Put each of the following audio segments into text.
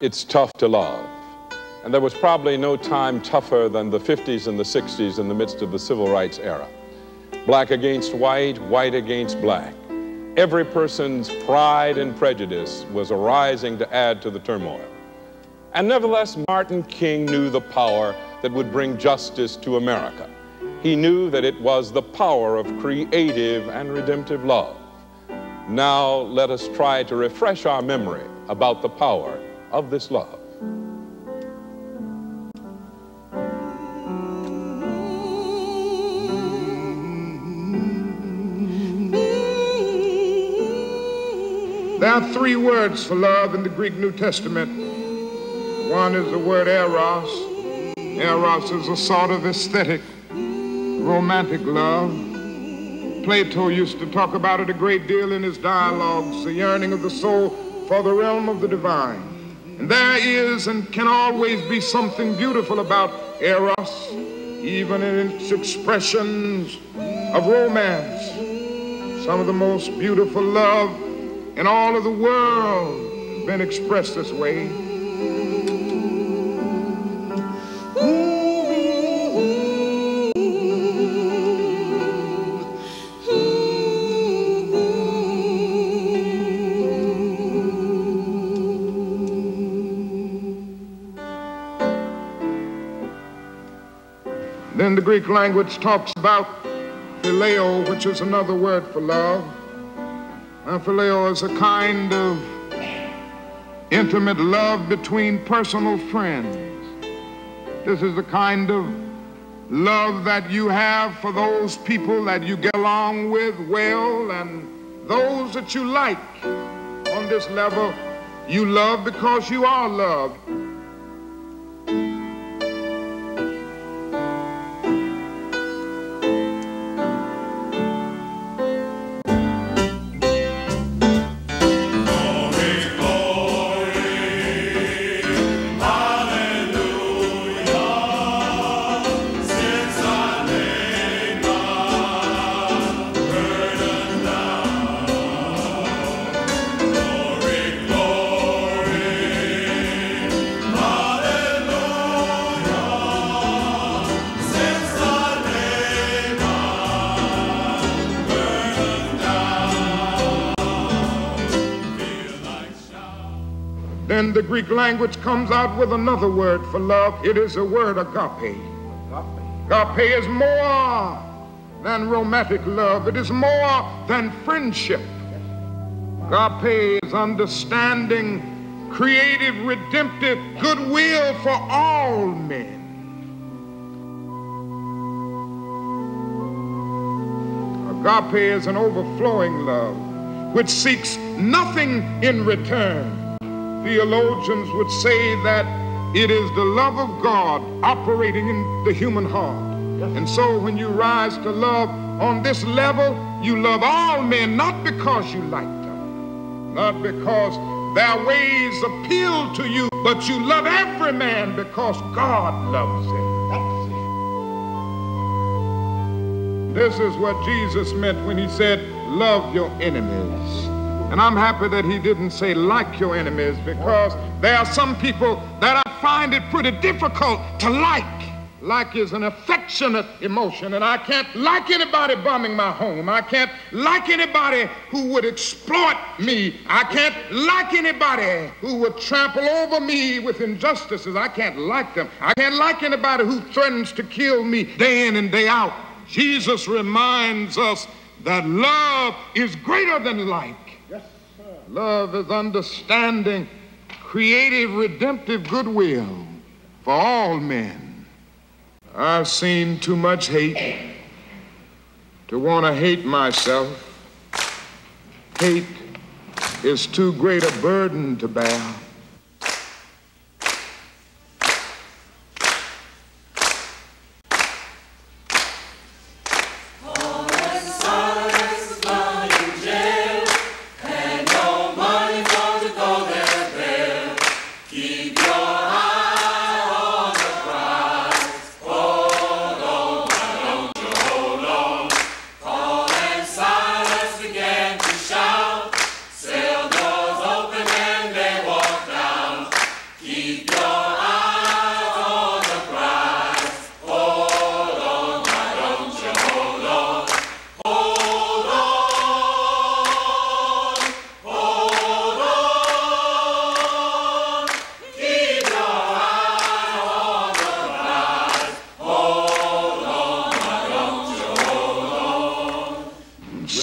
It's tough to love. And there was probably no time tougher than the 50s and the 60s in the midst of the civil rights era. Black against white, white against black. Every person's pride and prejudice was arising to add to the turmoil. And nevertheless, Martin King knew the power that would bring justice to America. He knew that it was the power of creative and redemptive love. Now let us try to refresh our memory about the power of this love. There are three words for love in the Greek New Testament. One is the word eros. Eros is a sort of aesthetic, romantic love. Plato used to talk about it a great deal in his dialogues, the yearning of the soul for the realm of the divine. And there is and can always be something beautiful about Eros, even in its expressions of romance. Some of the most beautiful love in all of the world has been expressed this way. Then the Greek language talks about phileo, which is another word for love. And phileo is a kind of intimate love between personal friends. This is the kind of love that you have for those people that you get along with well and those that you like. On this level, you love because you are loved. Then the Greek language comes out with another word for love. It is a word agape. Agape is more than romantic love, it is more than friendship. Agape is understanding, creative, redemptive goodwill for all men. Agape is an overflowing love which seeks nothing in return. Theologians would say that it is the love of God operating in the human heart. And so when you rise to love on this level, you love all men not because you like them, not because their ways appeal to you, but you love every man because God loves him. This is what Jesus meant when he said, Love your enemies. And I'm happy that he didn't say like your enemies because there are some people that I find it pretty difficult to like. Like is an affectionate emotion, and I can't like anybody bombing my home. I can't like anybody who would exploit me. I can't like anybody who would trample over me with injustices. I can't like them. I can't like anybody who threatens to kill me day in and day out. Jesus reminds us that love is greater than like. Love is understanding, creative, redemptive goodwill for all men. I've seen too much hate to want to hate myself. Hate is too great a burden to bear.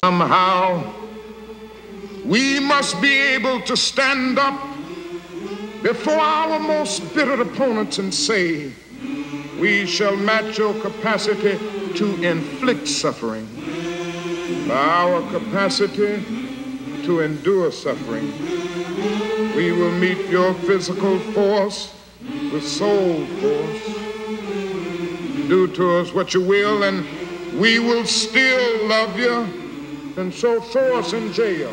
Now, we must be able to stand up before our most bitter opponents and say, we shall match your capacity to inflict suffering by our capacity to endure suffering. We will meet your physical force with soul force. Do to us what you will, and we will still love you. And so throw us in jail.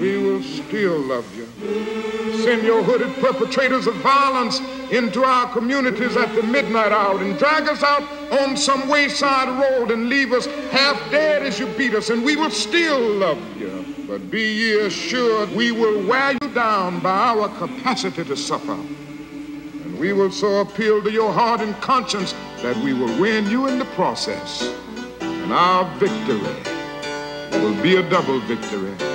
We will still love you. Send your hooded perpetrators of violence into our communities at the midnight hour and drag us out on some wayside road and leave us half dead as you beat us, and we will still love you. But be ye assured we will wear you down by our capacity to suffer. And we will so appeal to your heart and conscience that we will win you in the process. And our victory will be a double victory.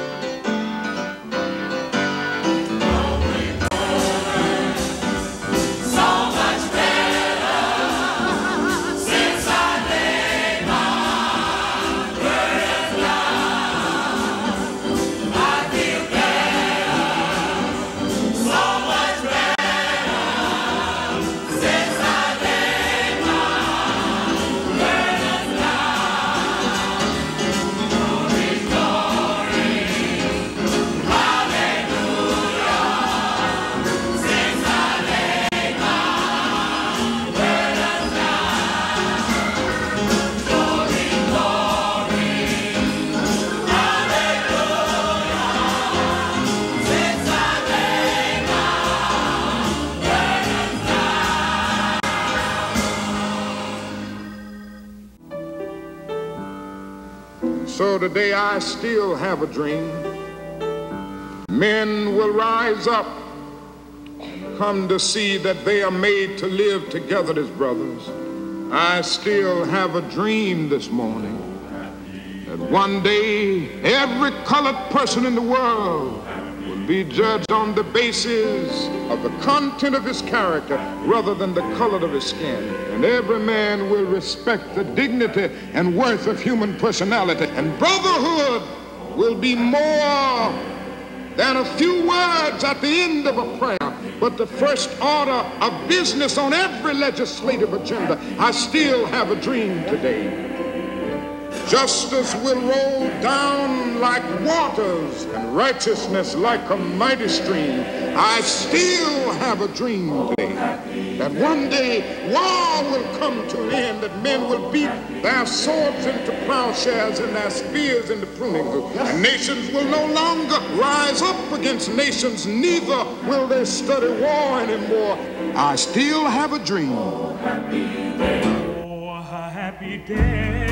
Today I still have a dream. Men will rise up and come to see that they are made to live together as brothers. I still have a dream this morning that one day every colored person in the world be judged on the basis of the content of his character rather than the color of his skin. And every man will respect the dignity and worth of human personality. And brotherhood will be more than a few words at the end of a prayer, but the first order of business on every legislative agenda. I still have a dream today. Justice will roll down like waters and righteousness like a mighty stream. I still have a dream today that one day war will come to an end, that men will beat their swords into plowshares and their spears into pruning hooks. And nations will no longer rise up against nations, neither will they study war anymore. I still have a dream. Oh, a happy day.